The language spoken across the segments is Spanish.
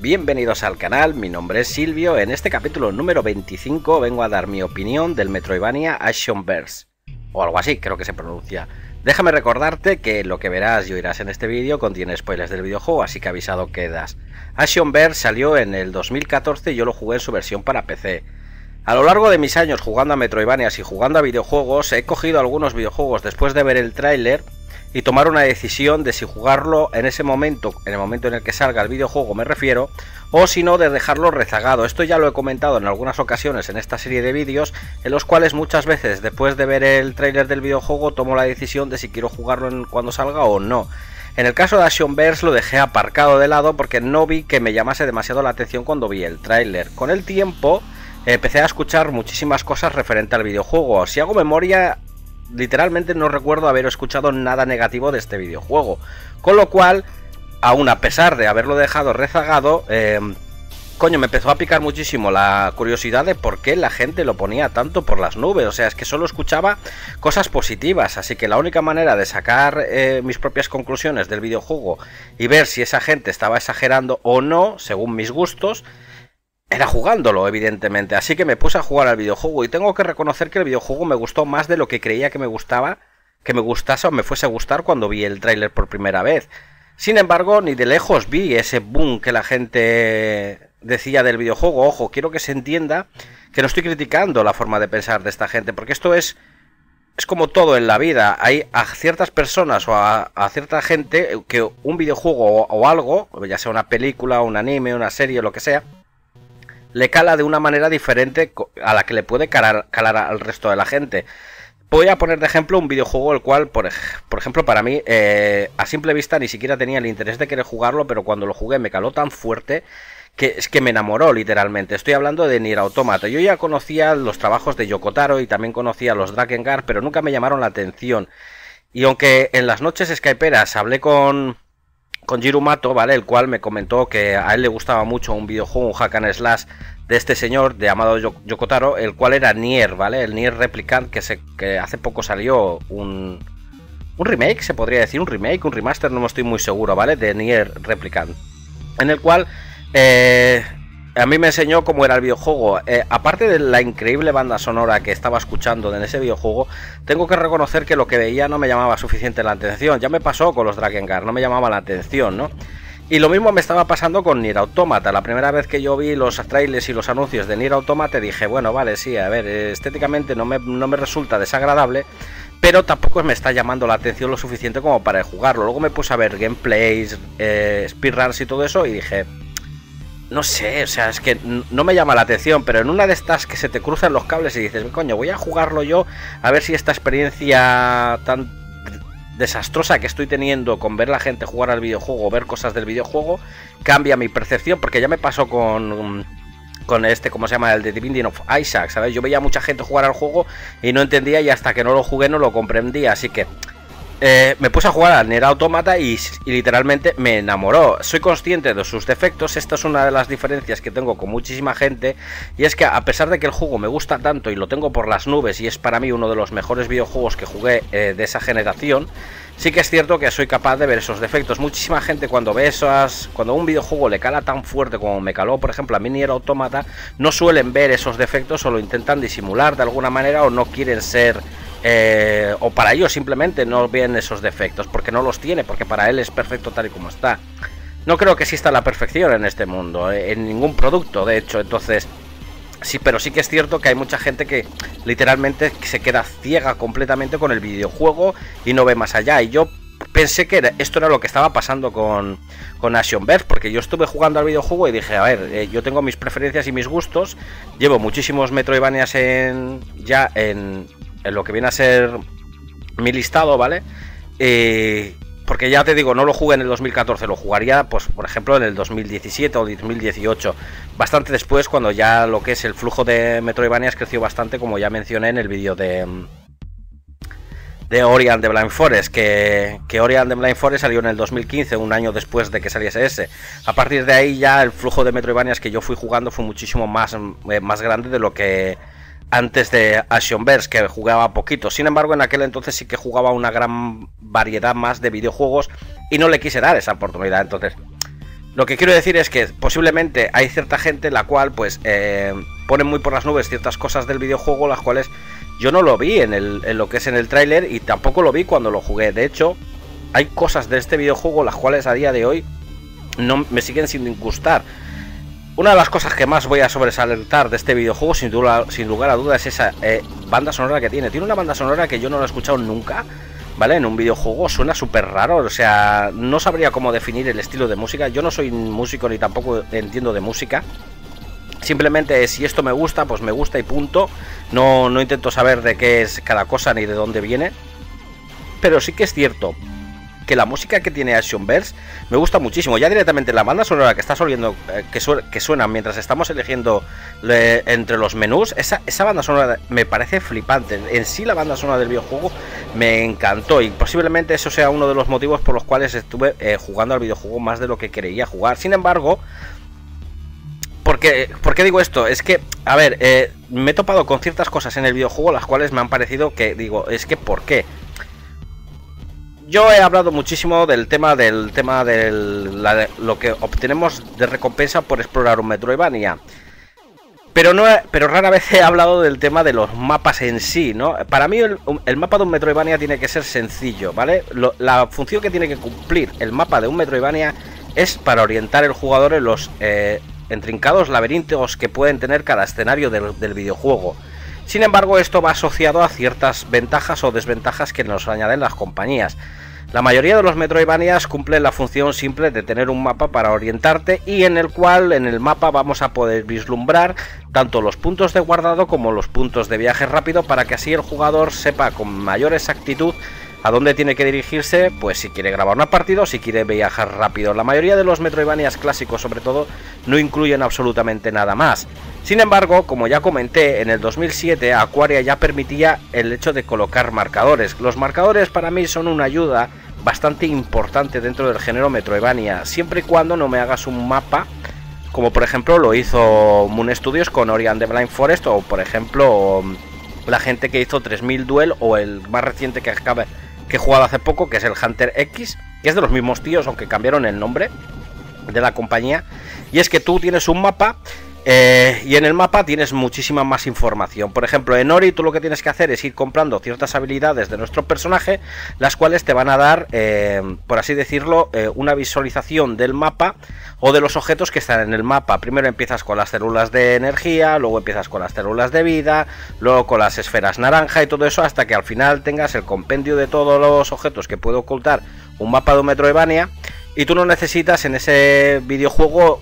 bienvenidos al canal, mi nombre es Silvio, en este capítulo número 25 vengo a dar mi opinión del Metroidvania Action Verse, o algo así creo que se pronuncia. Déjame recordarte que lo que verás y oirás en este vídeo contiene spoilers del videojuego, así que avisado quedas. Action Verse salió en el 2014 y yo lo jugué en su versión para PC. A lo largo de mis años jugando a Metroidvanias y jugando a videojuegos, he cogido algunos videojuegos después de ver el tráiler y tomar una decisión de si jugarlo en ese momento, en el momento en el que salga el videojuego me refiero, o si no de dejarlo rezagado. Esto ya lo he comentado en algunas ocasiones en esta serie de vídeos, en los cuales muchas veces después de ver el tráiler del videojuego tomo la decisión de si quiero jugarlo cuando salga o no. En el caso de Verse lo dejé aparcado de lado porque no vi que me llamase demasiado la atención cuando vi el tráiler. Con el tiempo empecé a escuchar muchísimas cosas referente al videojuego. Si hago memoria, literalmente no recuerdo haber escuchado nada negativo de este videojuego. Con lo cual, aún a pesar de haberlo dejado rezagado, em, coño, me empezó a picar muchísimo la curiosidad de por qué la gente lo ponía tanto por las nubes. O sea, es que solo escuchaba cosas positivas. Así que la única manera de sacar eh, mis propias conclusiones del videojuego y ver si esa gente estaba exagerando o no, según mis gustos, era jugándolo, evidentemente. Así que me puse a jugar al videojuego y tengo que reconocer que el videojuego me gustó más de lo que creía que me gustaba, que me gustase o me fuese a gustar cuando vi el tráiler por primera vez. Sin embargo, ni de lejos vi ese boom que la gente decía del videojuego. Ojo, quiero que se entienda que no estoy criticando la forma de pensar de esta gente, porque esto es es como todo en la vida. Hay a ciertas personas o a, cierta gente que un videojuego o, o, algo, ya sea una película, un anime, una serie, lo que sea, le cala de una manera diferente a la que le puede calar, al resto de la gente. Voy a poner de ejemplo un videojuego el cual, por, ejemplo, para mí, eh, a simple vista ni siquiera tenía el interés de querer jugarlo, pero cuando lo jugué me caló tan fuerte que es que me enamoró literalmente. Estoy hablando de Nier Automata. Yo ya conocía los trabajos de Yokotaro y también conocía los Drakengard, pero nunca me llamaron la atención. Y aunque en las noches skyperas hablé con con Jirumato, ¿vale? El cual me comentó que a él le gustaba mucho un videojuego, un hack and slash de este señor de Amado Yokotaro, el cual era Nier, ¿vale? El Nier Replicant que, se, que hace poco salió un, un remake, se podría decir, un remake, un remaster, no me estoy muy seguro, ¿vale? De Nier Replicant. En el cual eh, a mí me enseñó cómo era el videojuego. Eh, aparte de la increíble banda sonora que estaba escuchando en ese videojuego, tengo que reconocer que lo que veía no me llamaba suficiente la atención. Ya me pasó con los Drakengard, no me llamaba la atención, ¿no? Y lo mismo me estaba pasando con Nier Automata. La primera vez que yo vi los trailers y los anuncios de Nier Automata dije, bueno, vale, sí, a ver, estéticamente no me, no me resulta desagradable, pero tampoco me está llamando la atención lo suficiente como para jugarlo. Luego me puse a ver gameplays, eh, speedruns y todo eso y dije, no sé, o sea, es que no me llama la atención, pero en una de estas que se te cruzan los cables y dices, coño, voy a jugarlo yo a ver si esta experiencia tan desastrosa que estoy teniendo con ver la gente jugar al videojuego, ver cosas del videojuego, cambia mi percepción, porque ya me pasó con con este, ¿cómo se llama? El de Divinity of Isaac, ¿sabes? Yo veía mucha gente jugar al juego y no entendía y hasta que no lo jugué no lo comprendía, así que eh, me puse a jugar al Nier Automata y, literalmente me enamoró. Soy consciente de sus defectos, esta es una de las diferencias que tengo con muchísima gente, y es que a pesar de que el juego me gusta tanto y lo tengo por las nubes y es para mí uno de los mejores videojuegos que jugué eh, de esa generación, sí que es cierto que soy capaz de ver esos defectos. Muchísima gente cuando ve esas, cuando un videojuego le cala tan fuerte como me caló, por ejemplo, a mí Nier Automata, no suelen ver esos defectos o lo intentan disimular de alguna manera o no quieren ser eh, o para ellos simplemente no ven esos defectos, porque no los tiene, porque para él es perfecto tal y como está. No creo que exista la perfección en este mundo, eh, en ningún producto, de hecho, entonces... Sí, pero sí que es cierto que hay mucha gente que literalmente se queda ciega completamente con el videojuego y no ve más allá. Y yo pensé que esto era lo que estaba pasando con, con Verse, porque yo estuve jugando al videojuego y dije, a ver, eh, yo tengo mis preferencias y mis gustos, llevo muchísimos Metroidvanias en, ya en, en lo que viene a ser mi listado, ¿vale? Eh, porque ya te digo, no lo jugué en el 2014, lo jugaría, pues, por ejemplo, en el 2017 o 2018. Bastante después, cuando ya lo que es el flujo de Metroidvanias creció bastante, como ya mencioné en el vídeo de. De Ori and the Blind Forest, que, que Ori and the Blind Forest salió en el 2015, un año después de que saliese ese. A partir de ahí ya el flujo de Metroidvanias que yo fui jugando fue muchísimo más, eh, más grande de lo que antes de Verse que jugaba poquito. Sin embargo, en aquel entonces sí que jugaba una gran variedad más de videojuegos y no le quise dar esa oportunidad. Entonces, Lo que quiero decir es que posiblemente hay cierta gente la cual pues eh, pone muy por las nubes ciertas cosas del videojuego las cuales yo no lo vi en, el, en lo que es en el tráiler y tampoco lo vi cuando lo jugué. De hecho, hay cosas de este videojuego las cuales a día de hoy no me siguen sin gustar. Una de las cosas que más voy a sobresaltar de este videojuego, sin, duda, sin lugar a dudas, es esa eh, banda sonora que tiene. Tiene una banda sonora que yo no la he escuchado nunca, ¿vale? En un videojuego suena súper raro, o sea, no sabría cómo definir el estilo de música. Yo no soy músico ni tampoco entiendo de música. Simplemente si esto me gusta, pues me gusta y punto. No, no intento saber de qué es cada cosa ni de dónde viene. Pero sí que es cierto que la música que tiene Actionverse me gusta muchísimo. Ya directamente la banda sonora que está soliendo, eh, que, suena mientras estamos eligiendo entre los menús, esa, banda sonora me parece flipante. En sí la banda sonora del videojuego me encantó y posiblemente eso sea uno de los motivos por los cuales estuve eh, jugando al videojuego más de lo que quería jugar. Sin embargo, ¿Por qué digo esto? Es que, a ver, eh, me he topado con ciertas cosas en el videojuego las cuales me han parecido que digo, es que ¿por qué? Yo he hablado muchísimo del tema del tema de lo que obtenemos de recompensa por explorar un Metroidvania. Pero, no, pero rara vez he hablado del tema de los mapas en sí, ¿no? Para mí el, mapa de un Metroidvania tiene que ser sencillo, ¿vale? la función que tiene que cumplir el mapa de un Metroidvania es para orientar el jugador en los eh, entrincados laberintos que pueden tener cada escenario del videojuego. Sin embargo, esto va asociado a ciertas ventajas o desventajas que nos añaden las compañías. La mayoría de los Metroidvanias cumplen la función simple de tener un mapa para orientarte y en el cual en el mapa vamos a poder vislumbrar tanto los puntos de guardado como los puntos de viaje rápido para que así el jugador sepa con mayor exactitud a dónde tiene que dirigirse, pues si quiere grabar una partida o si quiere viajar rápido. La mayoría de los Metroidvanias clásicos, sobre todo, no incluyen absolutamente nada más. Sin embargo, como ya comenté, en el 2007 Aquaria ya permitía el hecho de colocar marcadores. Los marcadores para mí son una ayuda bastante importante dentro del género Metroidvania, siempre y cuando no me hagas un mapa como por ejemplo lo hizo Moon Studios con Ori and the Blind Forest o por ejemplo la gente que hizo 3000 Duel o el más reciente que que he jugado hace poco, que es el Hunter X, que es de los mismos tíos, aunque cambiaron el nombre de la compañía. Y es que tú tienes un mapa eh, y en el mapa tienes muchísima más información. Por ejemplo, en Ori tú lo que tienes que hacer es ir comprando ciertas habilidades de nuestro personaje, las cuales te van a dar, eh, por así decirlo, eh, una visualización del mapa o de los objetos que están en el mapa. Primero empiezas con las células de energía, luego empiezas con las células de vida, luego con las esferas naranja y todo eso, hasta que al final tengas el compendio de todos los objetos que puede ocultar un mapa de un Metroidvania. Y tú no necesitas en ese videojuego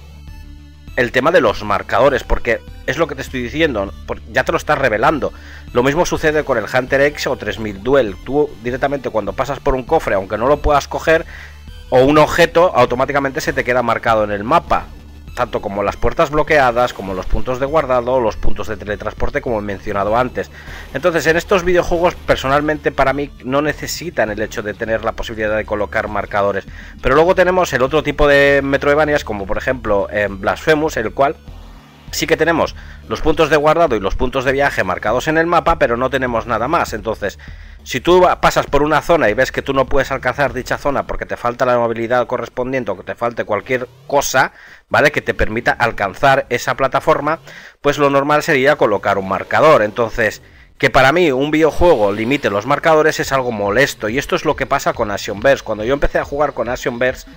el tema de los marcadores, porque es lo que te estoy diciendo, ya te lo estás revelando. Lo mismo sucede con el Hunter X o 3000 Duel. Tú directamente cuando pasas por un cofre, aunque no lo puedas coger, o un objeto, automáticamente se te queda marcado en el mapa tanto como las puertas bloqueadas, como los puntos de guardado, los puntos de teletransporte, como he mencionado antes. Entonces, en estos videojuegos, personalmente para mí no necesitan el hecho de tener la posibilidad de colocar marcadores. Pero luego tenemos el otro tipo de Metroidvanias, como por ejemplo en Blasphemous, el cual sí que tenemos los puntos de guardado y los puntos de viaje marcados en el mapa, pero no tenemos nada más. Entonces, si tú pasas por una zona y ves que tú no puedes alcanzar dicha zona porque te falta la movilidad correspondiente o que te falte cualquier cosa, ¿vale? Que te permita alcanzar esa plataforma, pues lo normal sería colocar un marcador. Entonces, que para mí un videojuego limite los marcadores es algo molesto. Y esto es lo que pasa con Verse. Cuando yo empecé a jugar con Verse,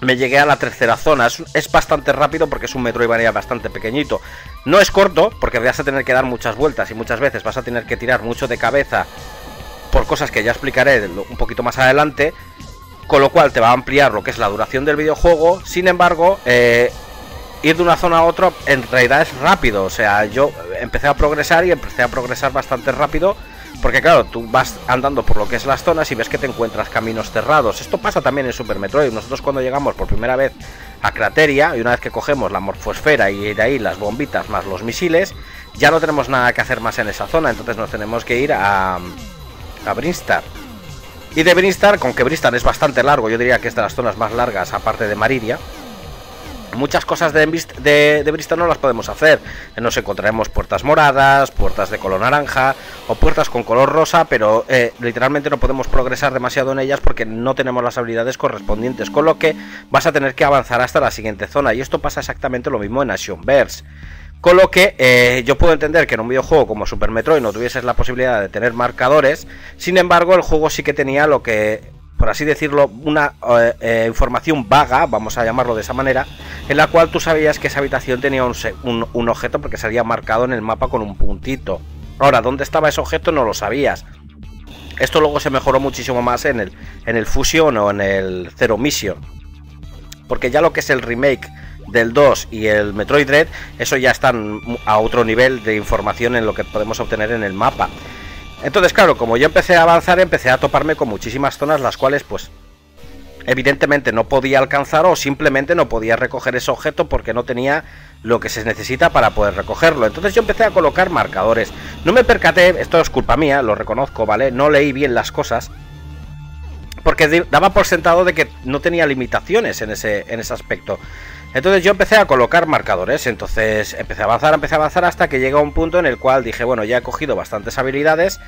me llegué a la tercera zona. Es, bastante rápido porque es un Metroidvania bastante pequeñito. No es corto porque vas a tener que dar muchas vueltas y muchas veces vas a tener que tirar mucho de cabeza por cosas que ya explicaré un poquito más adelante, con lo cual te va a ampliar lo que es la duración del videojuego. Sin embargo, eh, ir de una zona a otra en realidad es rápido. O sea, yo empecé a progresar y empecé a progresar bastante rápido. Porque claro, tú vas andando por lo que es las zonas y ves que te encuentras caminos cerrados. Esto pasa también en Super Metroid. Nosotros cuando llegamos por primera vez a Crateria y una vez que cogemos la morfosfera y de ahí las bombitas más los misiles, ya no tenemos nada que hacer más en esa zona. Entonces nos tenemos que ir a, a Brinstar. Y de Brinstar, con que Brinstar es bastante largo, yo diría que es de las zonas más largas, aparte de Maridia, Muchas cosas de, de, no las podemos hacer. Nos encontraremos puertas moradas, puertas de color naranja o puertas con color rosa, pero eh, literalmente no podemos progresar demasiado en ellas porque no tenemos las habilidades correspondientes, con lo que vas a tener que avanzar hasta la siguiente zona. Y esto pasa exactamente lo mismo en Verse. Con lo que eh, yo puedo entender que en un videojuego como Super Metroid no tuvieses la posibilidad de tener marcadores, sin embargo el juego sí que tenía lo que por así decirlo, una eh, eh, información vaga, vamos a llamarlo de esa manera, en la cual tú sabías que esa habitación tenía un, objeto porque salía marcado en el mapa con un puntito. Ahora, ¿dónde estaba ese objeto? No lo sabías. Esto luego se mejoró muchísimo más en el, en el Fusion o en el Zero Mission. Porque ya lo que es el remake del 2 y el Metroid Dread, eso ya están a otro nivel de información en lo que podemos obtener en el mapa. Entonces, claro, como yo empecé a avanzar, empecé a toparme con muchísimas zonas las cuales, pues, evidentemente no podía alcanzar o simplemente no podía recoger ese objeto porque no tenía lo que se necesita para poder recogerlo. Entonces yo empecé a colocar marcadores. No me percaté, esto es culpa mía, lo reconozco, ¿vale? No leí bien las cosas. Porque daba por sentado de que no tenía limitaciones en ese, en ese aspecto. Entonces yo empecé a colocar marcadores, entonces empecé a avanzar, empecé a avanzar hasta que llega un punto en el cual dije, bueno, ya he cogido bastantes habilidades,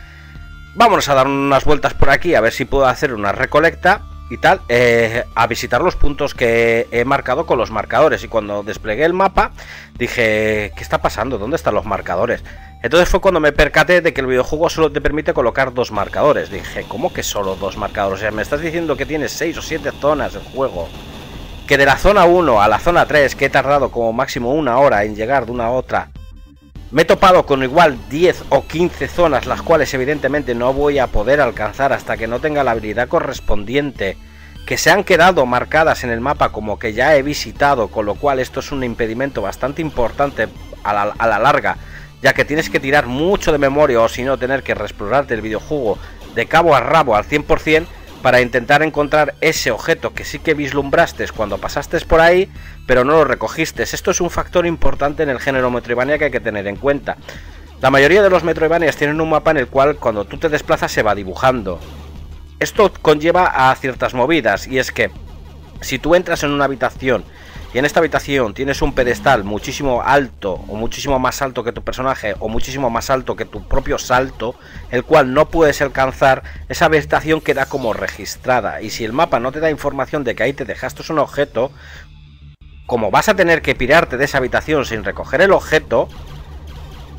vámonos a dar unas vueltas por aquí a ver si puedo hacer una recolecta y tal, eh, a visitar los puntos que he marcado con los marcadores. Y cuando desplegué el mapa, dije, ¿qué está pasando? ¿Dónde están los marcadores? Entonces fue cuando me percaté de que el videojuego solo te permite colocar dos marcadores. Dije, ¿cómo que solo dos marcadores? O sea, me estás diciendo que tienes seis o siete zonas del juego que de la zona 1 a la zona 3, que he tardado como máximo una hora en llegar de una a otra, me he topado con igual 10 o 15 zonas, las cuales evidentemente no voy a poder alcanzar hasta que no tenga la habilidad correspondiente, que se han quedado marcadas en el mapa como que ya he visitado, con lo cual esto es un impedimento bastante importante a la, a la larga, ya que tienes que tirar mucho de memoria o si no tener que reexplorarte el videojuego de cabo a rabo al 100%, para intentar encontrar ese objeto que sí que vislumbraste cuando pasaste por ahí, pero no lo recogiste. Esto es un factor importante en el género Metroidvania que hay que tener en cuenta. La mayoría de los Metroidvanias tienen un mapa en el cual cuando tú te desplazas se va dibujando. Esto conlleva a ciertas movidas y es que si tú entras en una habitación y en esta habitación tienes un pedestal muchísimo alto o muchísimo más alto que tu personaje o muchísimo más alto que tu propio salto, el cual no puedes alcanzar, esa habitación queda como registrada. Y si el mapa no te da información de que ahí te dejaste un objeto, como vas a tener que pirarte de esa habitación sin recoger el objeto,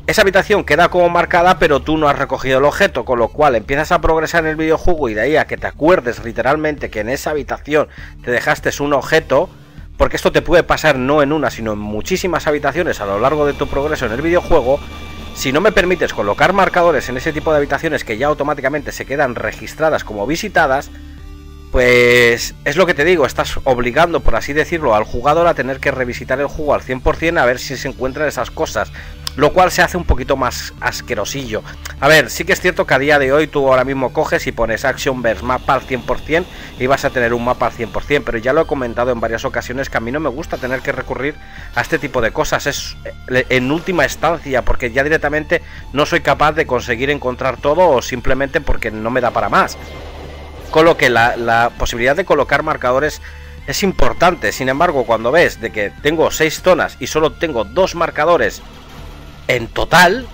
esa habitación queda como marcada, pero tú no has recogido el objeto, con lo cual empiezas a progresar en el videojuego y de ahí a que te acuerdes literalmente que en esa habitación te dejaste un objeto, porque esto te puede pasar no en una, sino en muchísimas habitaciones a lo largo de tu progreso en el videojuego. Si no me permites colocar marcadores en ese tipo de habitaciones que ya automáticamente se quedan registradas como visitadas, pues es lo que te digo, estás obligando, por así decirlo, al jugador a tener que revisitar el juego al 100% a ver si se encuentran esas cosas lo cual se hace un poquito más asquerosillo. A ver, sí que es cierto que a día de hoy tú ahora mismo coges y pones Action Verse mapa al 100% y vas a tener un mapa al 100%, pero ya lo he comentado en varias ocasiones que a mí no me gusta tener que recurrir a este tipo de cosas, es eh, en última instancia, porque ya directamente no soy capaz de conseguir encontrar todo o simplemente porque no me da para más. Con lo que la, la posibilidad de colocar marcadores es importante, sin embargo, cuando ves de que tengo 6 zonas y solo tengo dos marcadores en total,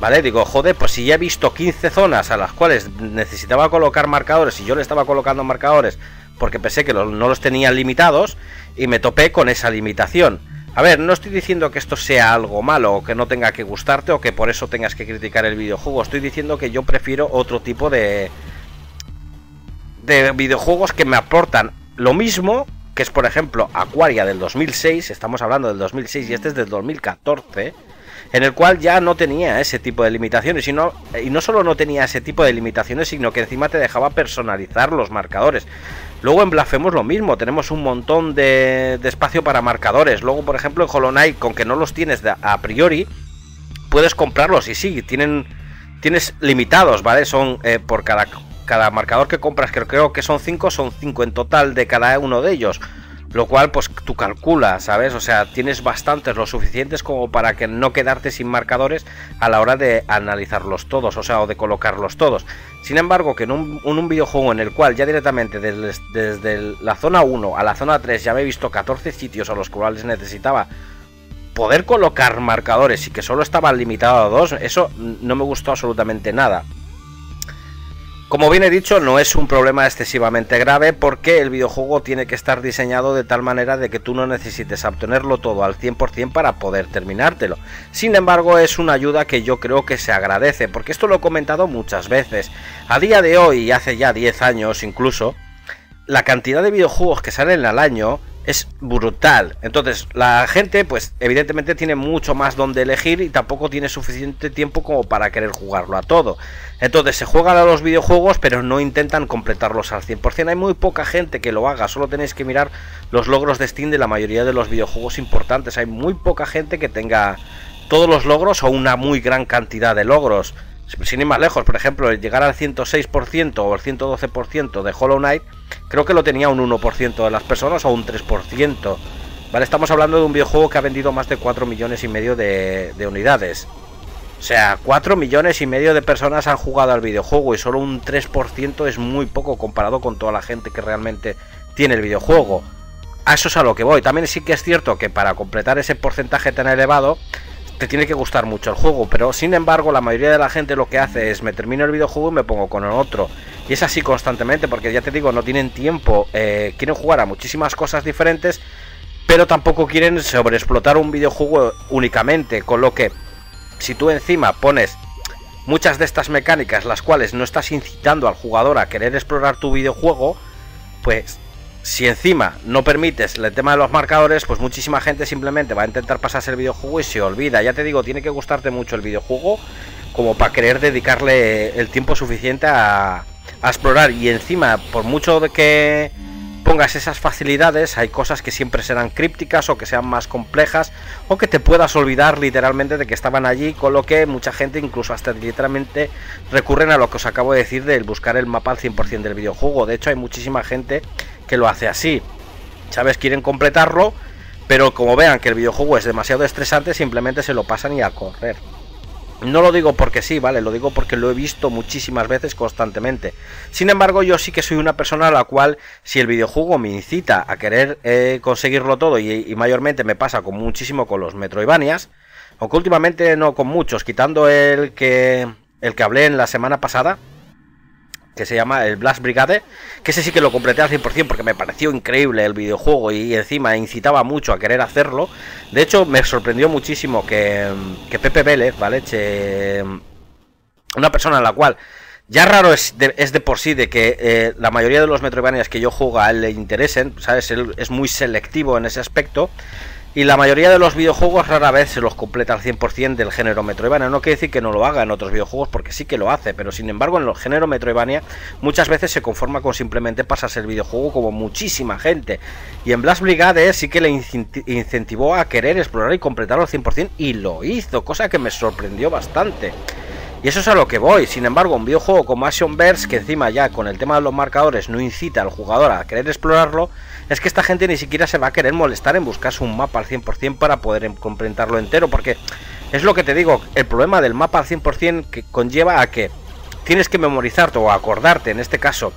¿vale? Digo, joder, pues si ya he visto 15 zonas a las cuales necesitaba colocar marcadores y yo le estaba colocando marcadores porque pensé que no los tenía limitados y me topé con esa limitación. A ver, no estoy diciendo que esto sea algo malo o que no tenga que gustarte o que por eso tengas que criticar el videojuego. Estoy diciendo que yo prefiero otro tipo de de videojuegos que me aportan lo mismo, que es por ejemplo Aquaria del 2006, estamos hablando del 2006 y este es del 2014 en el cual ya no tenía ese tipo de limitaciones y no, y no solo no tenía ese tipo de limitaciones, sino que encima te dejaba personalizar los marcadores. Luego en Blasphemous lo mismo, tenemos un montón de, espacio para marcadores. Luego, por ejemplo, en Hollow con que no los tienes a priori, puedes comprarlos y sí, tienen tienes limitados, ¿vale? Son eh, por cada, cada marcador que compras, creo que son 5, son 5 en total de cada uno de ellos. Lo cual pues tú calculas, ¿sabes? O sea, tienes bastantes, lo suficientes como para que no quedarte sin marcadores a la hora de analizarlos todos, o sea, o de colocarlos todos. Sin embargo, que en un, videojuego en el cual ya directamente desde, desde, la zona 1 a la zona 3 ya me he visto 14 sitios a los cuales necesitaba poder colocar marcadores y que solo estaban limitados a dos, eso no me gustó absolutamente nada. Como bien he dicho, no es un problema excesivamente grave porque el videojuego tiene que estar diseñado de tal manera de que tú no necesites obtenerlo todo al 100% para poder terminártelo. Sin embargo, es una ayuda que yo creo que se agradece, porque esto lo he comentado muchas veces. A día de hoy, hace ya 10 años incluso, la cantidad de videojuegos que salen al año es brutal. Entonces, la gente, pues, evidentemente tiene mucho más donde elegir y tampoco tiene suficiente tiempo como para querer jugarlo a todo. Entonces, se juegan a los videojuegos, pero no intentan completarlos al 100%. Hay muy poca gente que lo haga, solo tenéis que mirar los logros de Steam de la mayoría de los videojuegos importantes. Hay muy poca gente que tenga todos los logros o una muy gran cantidad de logros. Sin ir más lejos, por ejemplo, llegar al 106% o al 112% de Hollow Knight creo que lo tenía un 1% de las personas o un 3%. Vale, estamos hablando de un videojuego que ha vendido más de 4 millones y medio de, unidades. O sea, 4 millones y medio de personas han jugado al videojuego y solo un 3% es muy poco comparado con toda la gente que realmente tiene el videojuego. A eso es a lo que voy. También sí que es cierto que para completar ese porcentaje tan elevado, te tiene que gustar mucho el juego, pero sin embargo la mayoría de la gente lo que hace es me termino el videojuego y me pongo con el otro. Y es así constantemente, porque ya te digo, no tienen tiempo, eh, quieren jugar a muchísimas cosas diferentes, pero tampoco quieren sobreexplotar un videojuego únicamente, con lo que si tú encima pones muchas de estas mecánicas, las cuales no estás incitando al jugador a querer explorar tu videojuego, pues si encima no permites el tema de los marcadores, pues muchísima gente simplemente va a intentar pasarse el videojuego y se olvida. Ya te digo, tiene que gustarte mucho el videojuego como para querer dedicarle el tiempo suficiente a, explorar. Y encima, por mucho de que pongas esas facilidades, hay cosas que siempre serán crípticas o que sean más complejas o que te puedas olvidar literalmente de que estaban allí, con lo que mucha gente incluso hasta literalmente recurren a lo que os acabo de decir del buscar el mapa al 100% del videojuego. De hecho, hay muchísima gente que lo hace así. ¿Sabes? Quieren completarlo, pero como vean que el videojuego es demasiado estresante, simplemente se lo pasan y a correr. No lo digo porque sí, ¿vale? Lo digo porque lo he visto muchísimas veces constantemente. Sin embargo, yo sí que soy una persona a la cual, si el videojuego me incita a querer eh, conseguirlo todo, y, mayormente me pasa con muchísimo con los Metroidvanias, aunque últimamente no con muchos, quitando el que, el que hablé en la semana pasada, que se llama el Blast Brigade, que ese sí que lo completé al 100% porque me pareció increíble el videojuego y encima incitaba mucho a querer hacerlo. De hecho, me sorprendió muchísimo que, que Pepe Vélez, ¿vale? una persona a la cual ya raro es de, es de por sí de que eh, la mayoría de los Metroidvanias que yo juego a él le interesen, ¿sabes? Él es muy selectivo en ese aspecto. Y la mayoría de los videojuegos rara vez se los completa al 100% del género Metroidvania. No quiere decir que no lo haga en otros videojuegos, porque sí que lo hace, pero sin embargo en el género Metroidvania muchas veces se conforma con simplemente pasarse el videojuego como muchísima gente. Y en Blast Brigade sí que le incentivó a querer explorar y completarlo al 100% y lo hizo, cosa que me sorprendió bastante. Y eso es a lo que voy. Sin embargo, un videojuego como Action Verse, que encima ya con el tema de los marcadores no incita al jugador a querer explorarlo, es que esta gente ni siquiera se va a querer molestar en buscarse un mapa al 100% para poder completarlo entero. Porque es lo que te digo, el problema del mapa al 100% que conlleva a que tienes que memorizarte o acordarte, en este caso,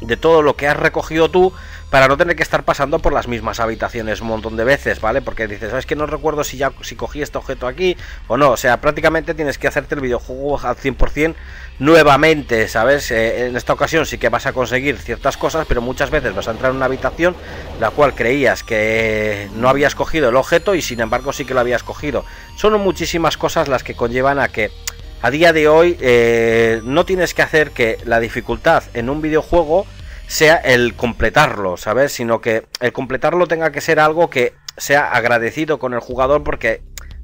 de todo lo que has recogido tú para no tener que estar pasando por las mismas habitaciones un montón de veces, ¿vale? Porque dices, ¿sabes que no recuerdo si ya si cogí este objeto aquí o no? O sea, prácticamente tienes que hacerte el videojuego al 100% nuevamente, ¿sabes? Eh, en esta ocasión sí que vas a conseguir ciertas cosas, pero muchas veces vas a entrar en una habitación la cual creías que no habías cogido el objeto y sin embargo sí que lo habías cogido. Son muchísimas cosas las que conllevan a que a día de hoy eh, no tienes que hacer que la dificultad en un videojuego sea el completarlo, ¿sabes? Sino que el completarlo tenga que ser algo que sea agradecido con el jugador porque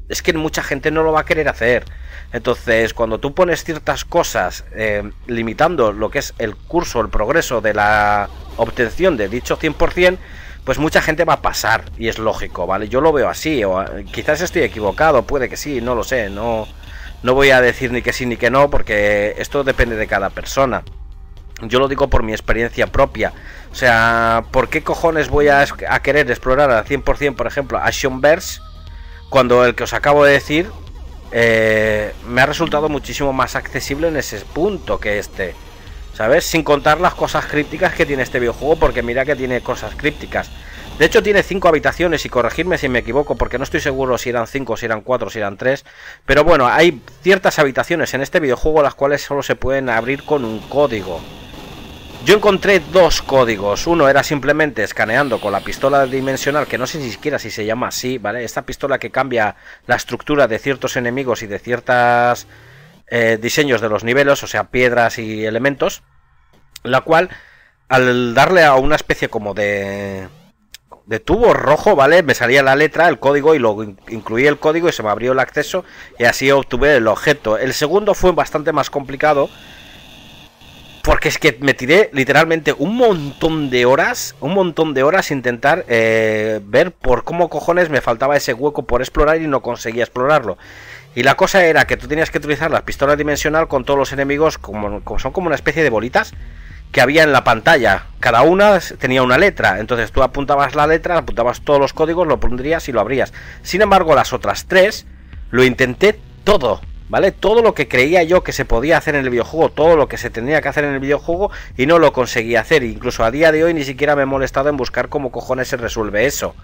es que mucha gente no lo va a querer hacer. Entonces, cuando tú pones ciertas cosas eh, limitando lo que es el curso, el progreso de la obtención de dicho 100%, pues mucha gente va a pasar y es lógico, ¿vale? Yo lo veo así, o quizás estoy equivocado, puede que sí, no lo sé, no, no voy a decir ni que sí ni que no porque esto depende de cada persona. Yo lo digo por mi experiencia propia. O sea, ¿por qué cojones voy a, querer explorar al 100%, por ejemplo, Actionverse, cuando el que os acabo de decir eh, me ha resultado muchísimo más accesible en ese punto que este? ¿Sabes? Sin contar las cosas crípticas que tiene este videojuego, porque mira que tiene cosas crípticas. De hecho, tiene cinco habitaciones y corregirme si me equivoco, porque no estoy seguro si eran cinco, si eran cuatro, si eran tres. Pero bueno, hay ciertas habitaciones en este videojuego las cuales solo se pueden abrir con un código. Yo encontré dos códigos. Uno era simplemente escaneando con la pistola dimensional, que no sé ni siquiera si se llama así, ¿vale? Esta pistola que cambia la estructura de ciertos enemigos y de ciertos eh, diseños de los niveles, o sea, piedras y elementos. La cual, al darle a una especie como de de tubo rojo, ¿vale? Me salía la letra, el código y lo incluí el código y se me abrió el acceso y así obtuve el objeto. El segundo fue bastante más complicado porque es que me tiré literalmente un montón de horas, un montón de horas intentar eh, ver por cómo cojones me faltaba ese hueco por explorar y no conseguía explorarlo. Y la cosa era que tú tenías que utilizar la pistola dimensional con todos los enemigos como son como una especie de bolitas que había en la pantalla. Cada una tenía una letra. Entonces tú apuntabas la letra, apuntabas todos los códigos, lo pondrías y lo abrías. Sin embargo, las otras tres lo intenté todo. ¿Vale? Todo lo que creía yo que se podía hacer en el videojuego, todo lo que se tenía que hacer en el videojuego y no lo conseguí hacer. Incluso a día de hoy ni siquiera me he molestado en buscar cómo cojones se resuelve eso.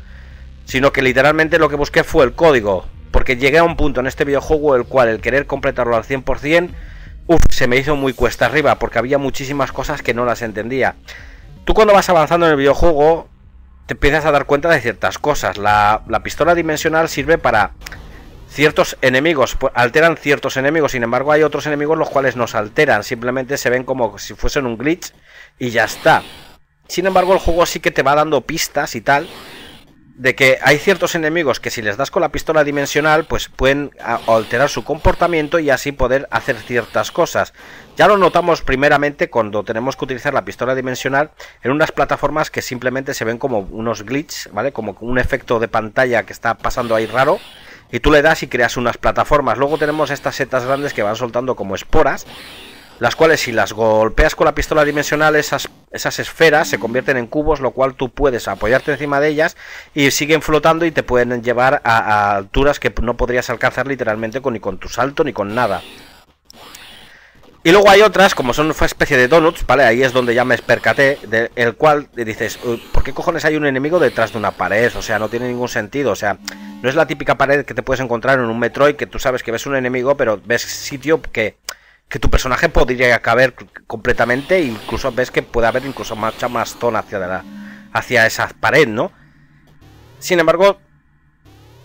Sino que literalmente lo que busqué fue el código. Porque llegué a un punto en este videojuego el cual el querer completarlo al 100% Uf, se me hizo muy cuesta arriba porque había muchísimas cosas que no las entendía. Tú cuando vas avanzando en el videojuego te empiezas a dar cuenta de ciertas cosas. La, pistola dimensional sirve para ciertos enemigos, pues, alteran ciertos enemigos, sin embargo hay otros enemigos los cuales nos alteran, simplemente se ven como si fuesen un glitch y ya está. Sin embargo el juego sí que te va dando pistas y tal de que hay ciertos enemigos que si les das con la pistola dimensional, pues pueden alterar su comportamiento y así poder hacer ciertas cosas. Ya lo notamos primeramente cuando tenemos que utilizar la pistola dimensional en unas plataformas que simplemente se ven como unos glitches, ¿vale? Como un efecto de pantalla que está pasando ahí raro. Y tú le das y creas unas plataformas. Luego tenemos estas setas grandes que van soltando como esporas las cuales si las golpeas con la pistola dimensional, esas, esas esferas se convierten en cubos, lo cual tú puedes apoyarte encima de ellas y siguen flotando y te pueden llevar a, alturas que no podrías alcanzar literalmente con, ni con tu salto ni con nada. Y luego hay otras, como son una especie de donuts, ¿vale? Ahí es donde ya me percaté, de, el cual dices, ¿por qué cojones hay un enemigo detrás de una pared? O sea, no tiene ningún sentido, o sea, no es la típica pared que te puedes encontrar en un Metroid que tú sabes que ves un enemigo, pero ves sitio que que tu personaje podría caber completamente, incluso ves que puede haber incluso mucha más zona hacia, la, hacia esa pared, ¿no? Sin embargo,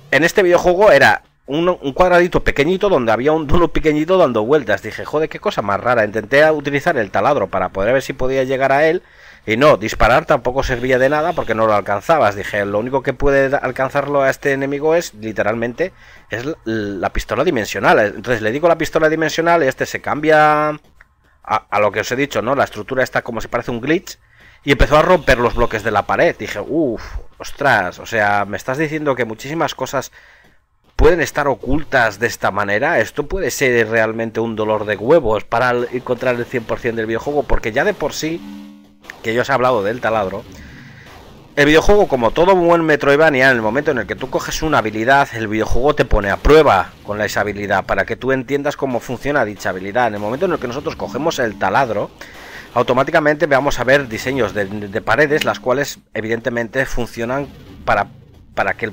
en este videojuego era un, cuadradito pequeñito donde había un duelo pequeñito dando vueltas. Dije, joder, qué cosa más rara. Intenté utilizar el taladro para poder ver si podía llegar a él y no, disparar tampoco servía de nada porque no lo alcanzabas. Dije, lo único que puede alcanzarlo a este enemigo es literalmente es la pistola dimensional. Entonces le digo la pistola dimensional y este se cambia a, lo que os he dicho, ¿no? La estructura está como si parece un glitch y empezó a romper los bloques de la pared. Dije, uff, ostras, o sea, me estás diciendo que muchísimas cosas pueden estar ocultas de esta manera. Esto puede ser realmente un dolor de huevos para encontrar el 100% del videojuego porque ya de por sí que yo os he hablado del taladro, el videojuego, como todo buen Metroidvania, en el momento en el que tú coges una habilidad, el videojuego te pone a prueba con esa habilidad para que tú entiendas cómo funciona dicha habilidad. En el momento en el que nosotros cogemos el taladro, automáticamente vamos a ver diseños de, paredes, las cuales evidentemente funcionan para, para que